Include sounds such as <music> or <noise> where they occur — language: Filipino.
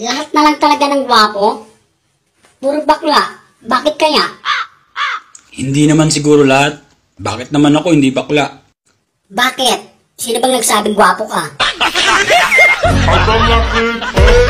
Lahat na lang talaga ng gwapo? Puro bakla. Bakit kaya? Hindi naman siguro lahat. Bakit naman ako hindi bakla? Bakit? Sino bang nagsabing gwapo ka? Pagkalaki, <laughs>